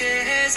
wishes